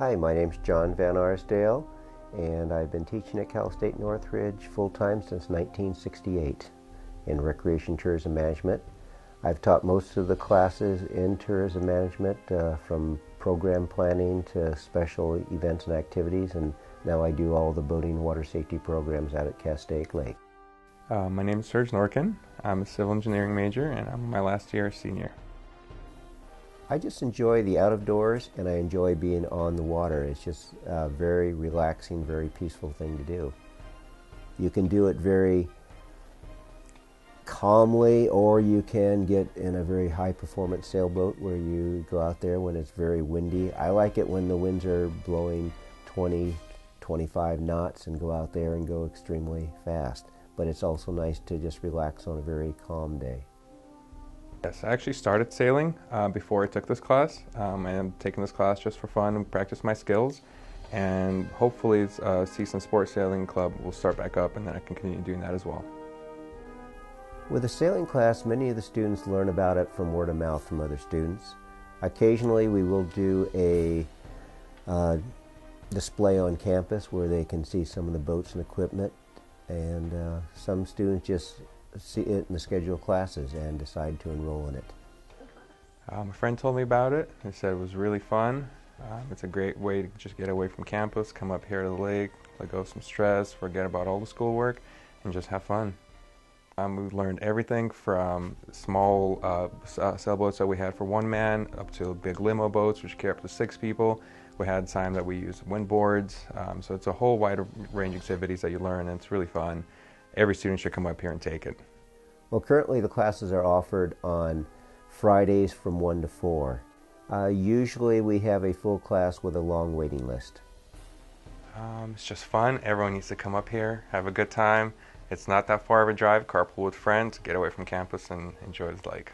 Hi, my name's John Van Arsdale, and I've been teaching at Cal State Northridge full time since 1968 in recreation tourism management. I've taught most of the classes in tourism management uh, from program planning to special events and activities, and now I do all the boating and water safety programs out at Castaic Lake. Uh, my name is Serge Norkin. I'm a civil engineering major and I'm my last year senior. I just enjoy the out of doors and I enjoy being on the water. It's just a very relaxing, very peaceful thing to do. You can do it very calmly or you can get in a very high performance sailboat where you go out there when it's very windy. I like it when the winds are blowing 20, 25 knots and go out there and go extremely fast. But it's also nice to just relax on a very calm day. Yes, I actually started sailing uh, before I took this class. Um, am taking this class just for fun and practice my skills. And hopefully, uh, CSUN Sports Sailing Club will start back up and then I can continue doing that as well. With a sailing class, many of the students learn about it from word of mouth from other students. Occasionally, we will do a uh, display on campus where they can see some of the boats and equipment. And uh, some students just see it in the scheduled classes and decide to enroll in it. Um, a friend told me about it. He said it was really fun. Um, it's a great way to just get away from campus, come up here to the lake, let go of some stress, forget about all the schoolwork, and just have fun. Um, we learned everything from small uh, uh, sailboats that we had for one man up to big Lido boats, which carry up to six people. We had time that we used windboards. Um, so it's a whole wide range of activities that you learn, and it's really fun every student should come up here and take it. Well, currently the classes are offered on Fridays from 1 to 4. Uh, usually we have a full class with a long waiting list. Um, it's just fun. Everyone needs to come up here, have a good time. It's not that far of a drive, carpool with friends, get away from campus, and enjoy the lake.